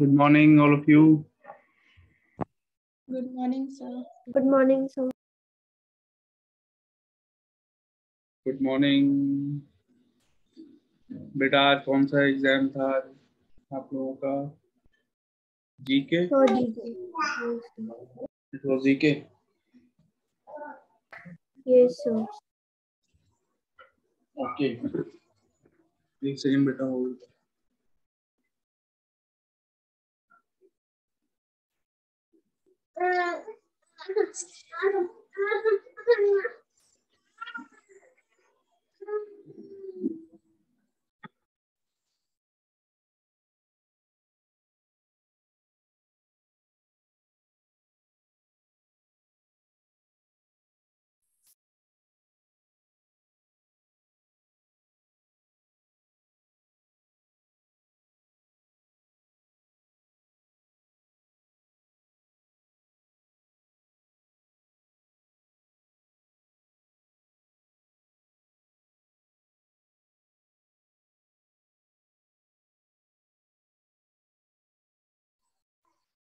Good morning, all of you. Good morning, sir. Good morning, sir. Good morning बेटा आज कौन सा exam था आप लोगों का GK. It was GK Yes, sir. Okay एक सेकंड बेटा hold 嗯。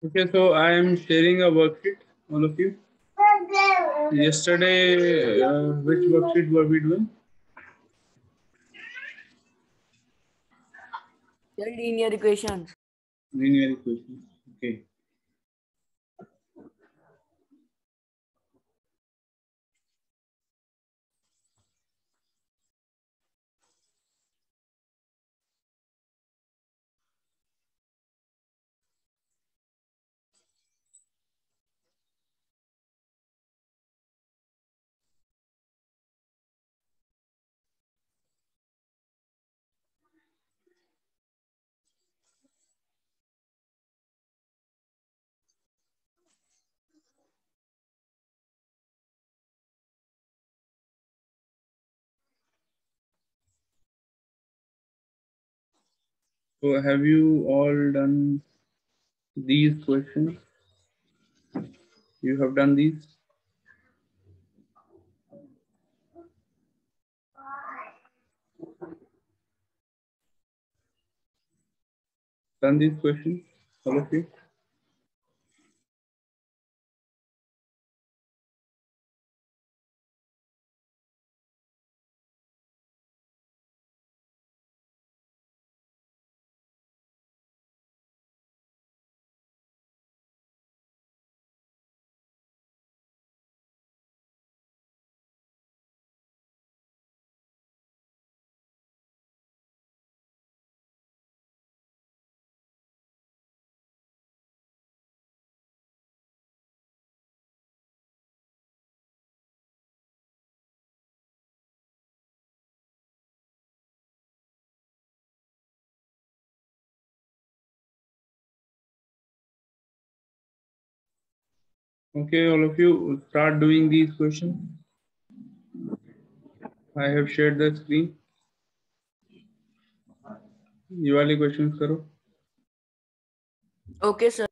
Okay, so I am sharing a worksheet, all of you. Yesterday, uh, which worksheet were we doing? The linear equations. Linear equations. Okay. So have you all done these questions? You have done these? Done these questions, all of you? Okay, all of you start doing these questions. I have shared the screen. ये वाले questions करो. Okay, sir.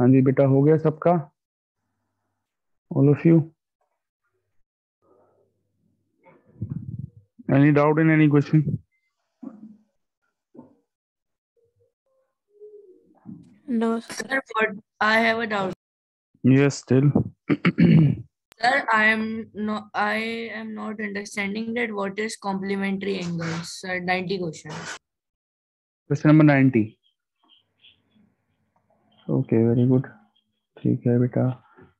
हाँ जी बेटा हो गया सबका all of you any doubt in any question No, sir. Sir, what I have a doubt. yes still Sir, I am not I am not understanding that what is complementary angles. Sir, 90 question. Question number 90 okay very good ठीक है बेटा।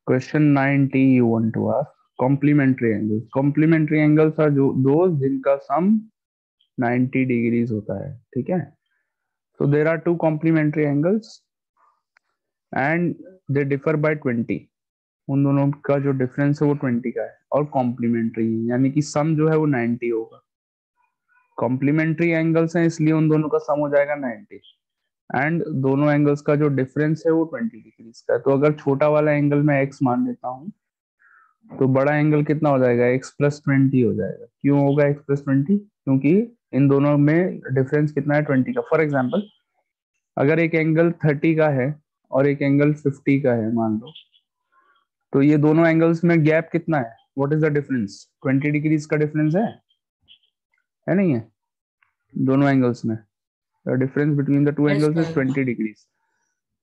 Question 90 you want to ask complementary angles complementary angles are जो those जिनका sum 90 degrees होता है, ठीक है? So, there are two complementary angles and they differ by 20 उन दोनों का जो डिफरेंस है वो 20 का है और कॉम्प्लीमेंट्री यानी कि सम जो है वो 90 होगा। कॉम्प्लीमेंट्री एंगल्स हैं, इसलिए उन दोनों का सम हो जाएगा 90 एंड दोनों एंगल्स का जो डिफरेंस है वो 20 डिग्रीज का है। तो अगर छोटा वाला एंगल मैं x मान लेता हूँ तो बड़ा एंगल कितना हो जाएगा? X प्लस ट्वेंटी हो जाएगा। क्यों होगा x प्लस ट्वेंटी क्योंकि इन दोनों में डिफरेंस कितना है? 20 का। फॉर एग्ज़ाम्पल अगर एक एंगल 30 का है और एक एंगल 50 का है, मान लो तो ये दोनों एंगल्स में गैप कितना है? What is the difference 20 degrees का डिफरेंस है? है नहीं है? दोनों एंगल्स में। Difference between the two angles is. 20 degrees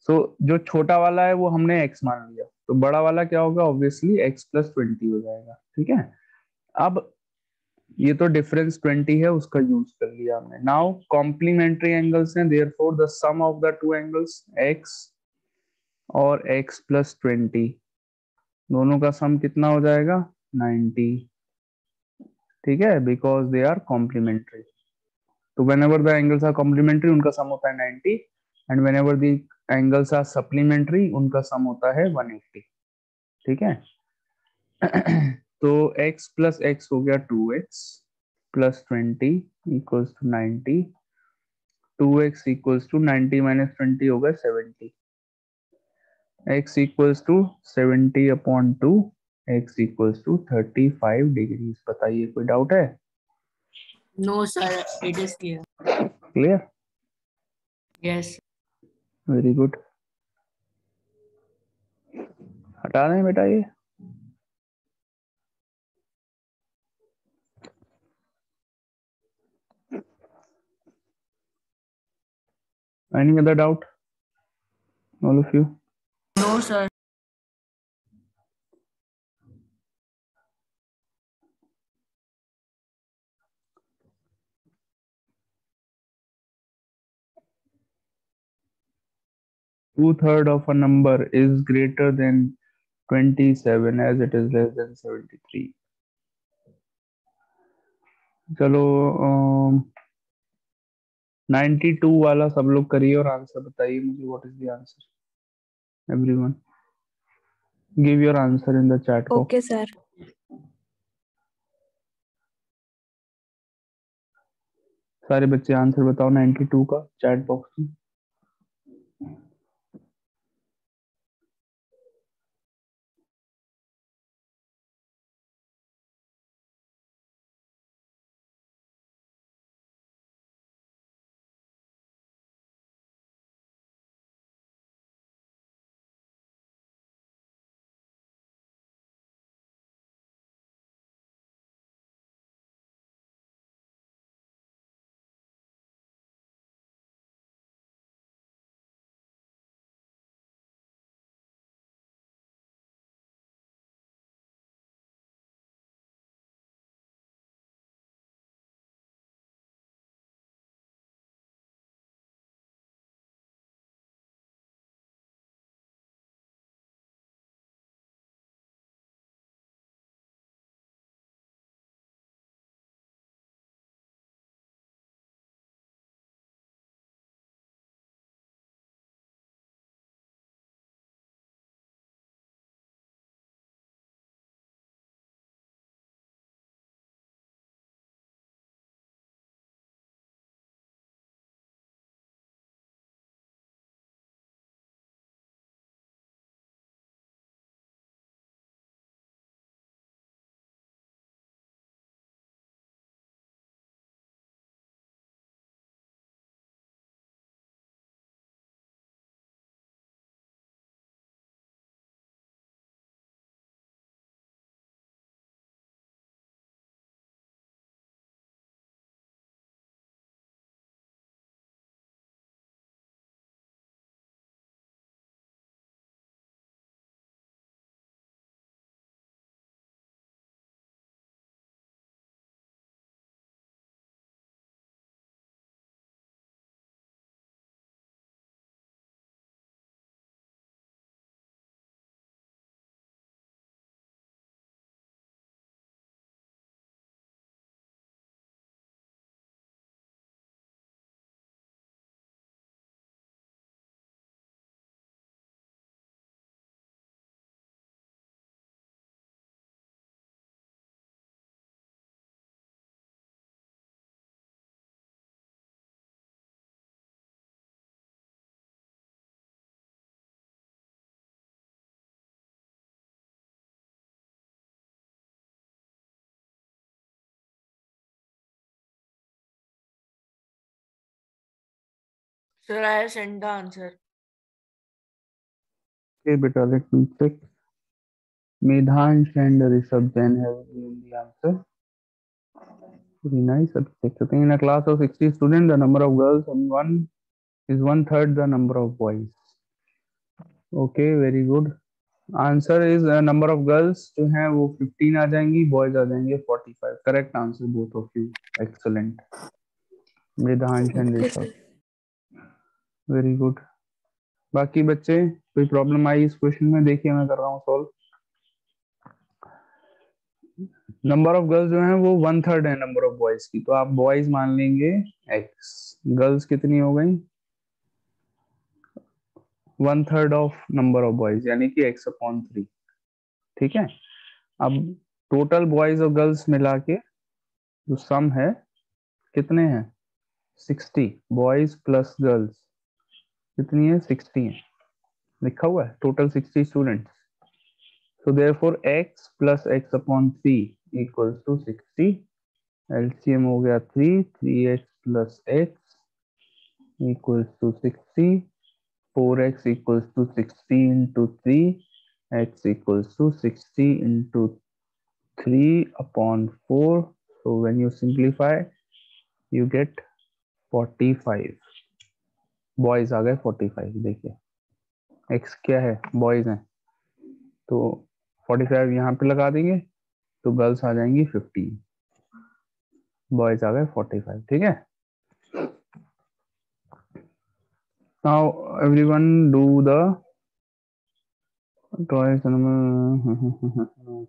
so जो छोटा वाला है वो हमने x मान लिया। तो बड़ा वाला क्या होगा? ऑब्वियसली x प्लस ट्वेंटी हो जाएगा। ठीक है? अब ये तो डिफरेंस 20 है उसका यूज़ कर लिया हमने। नाउ कॉम्प्लीमेंट्री एंगल्स हैं therefore the sum of the two angles x और x प्लस ट्वेंटी दोनों का सम कितना हो जाएगा? 90 ठीक है? बिकॉज़ दे आर कॉम्प्लीमेंट्री तो whenever the angles are complementary उनका सम होता है 90 and whenever the angles are supplementary उनका सम होता है 180 ठीक है? तो x प्लस एक्स हो गया 2x plus twenty equals to 90 2x equals to 90 minus twenty होगा 70 x equals to 70 upon 2 x equals to 35 degrees. बताइए, कोई डाउट है? No, sir, it is clear. Clear Yes. Very good हटा दें बेटा ये Any other doubt? All of you? No, sir. Two third of a number is greater than 27 as it is less than 73 चलो अम, 92 वाला सब लोग करिए और आंसर बताइए मुझे what is the answer everyone give your answer in the chat Okay, sir. सारे बच्चे आंसर बताओ 92 का चैट बॉक्स में। Sir, I have sent the answer. Okay, beta, let me check. Medhansh and Rishabh Jain have given the answer. Very nice. अब check करते हैं. In a class of 60 students, the number of girls in one is one third the number of boys. Okay, very good. Answer is number of girls जो हैं वो 15 आ जाएँगी boys आ जाएँगे 45 correct answer both of you excellent and Okay, Rishabh sir. Very good बाकी बच्चे, कोई problem आई इस क्वेश्चन में? देखिए मैं कर रहा हूँ सॉल्व नंबर ऑफ़ गर्ल्स जो है वो वन थर्ड है नंबर ऑफ़ बॉयज़ की। तो आप बॉयज़ मान लेंगे एक्स गर्ल्स कितनी हो गई? One third of number of boys यानी कि एक्स अपॉन थ्री ठीक है? अब टोटल बॉयज़ और गर्ल्स मिला के जो सम है, कितने हैं? सिक्सटी बॉयज़ प्लस गर्ल्स कितनी है? सिक्सटी है। लिखा हुआ है total sixty student so there four x plus x upon three equal to sixty LCM हो गया three three x plus x equal to sixty four x equal to sixty into three x equal to sixty into three upon four so when you simplify you get forty five boys आ गए 45 देखिए। X क्या है? Boys हैं। तो 45 यहाँ पे लगा देंगे तो गर्ल्स आ जाएँगी 15 बॉयज़ आ गए 45 ठीक है? Now everyone do the toys number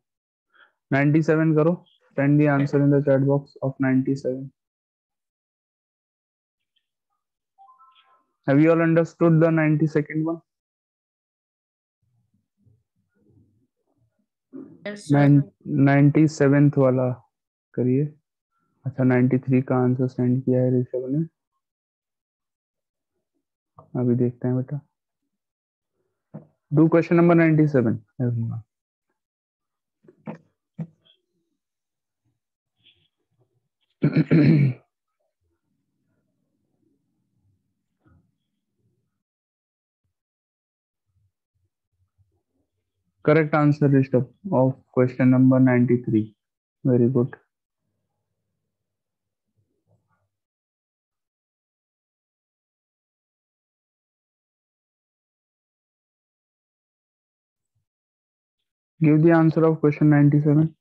97 करो। Send the answer in the chat box of 97 have you all understood the 92nd one? Yes, sir. Ninety वाला करिए। अच्छा नाइन्टी थ्री का आंसर सेंड किया है ऋषभ ने। अभी देखते हैं बेटा। Do question number ninety seven correct answer Rishabh of question number 93 very good. Give the answer of question 97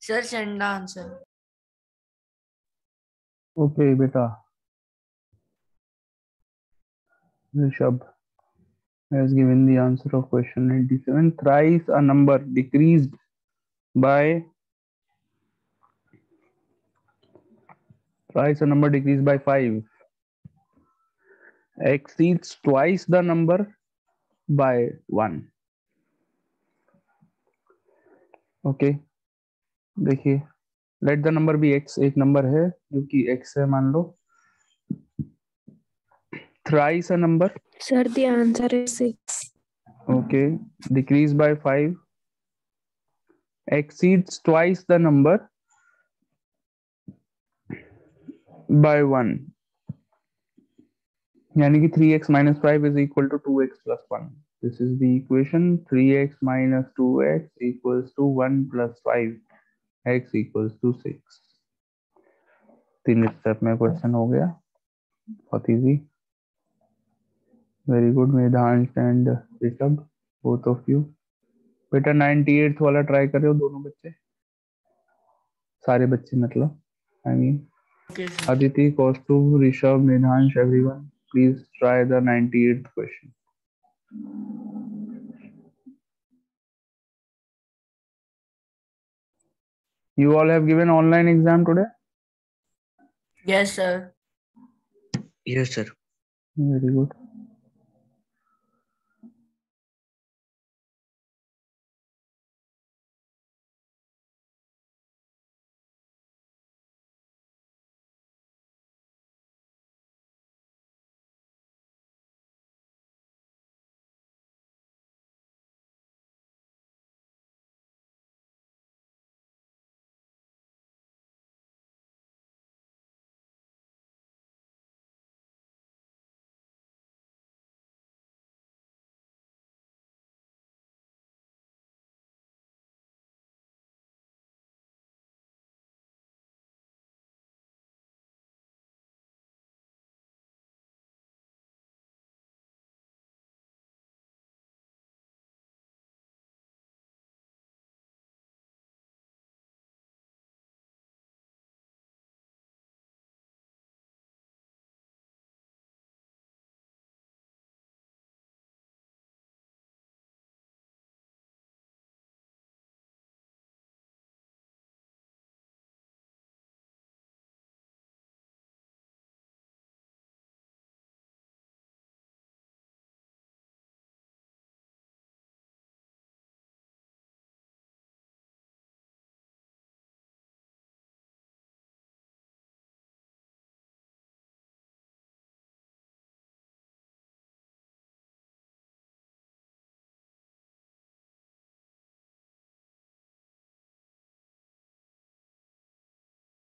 Send the answer. Okay, beta. Rishabh has given the answer of question 97. Thrice a number decreased by thrice a number decreased by 5 exceeds twice the number by 1 okay देखिए let the number भी x एक number है जो कि x है मान लो। Thrice number sir the answer is six okay decreases by five exceeds twice the number by one यानी कि three x minus five is equal to two x plus one this is the equation three x minus two x equal to one plus five x equals to six. तीन step में question हो गया। बहुत easy very good made both of you बेटा ninety eight वाला try कर रहे हो दोनों बच्चे। सारे बच्चे मतलब I mean Aditi कॉस्टु Rishabh Medhansh everyone please try the ninety eight question You all have given online exam today? Yes, sir. Yes, sir. Very good.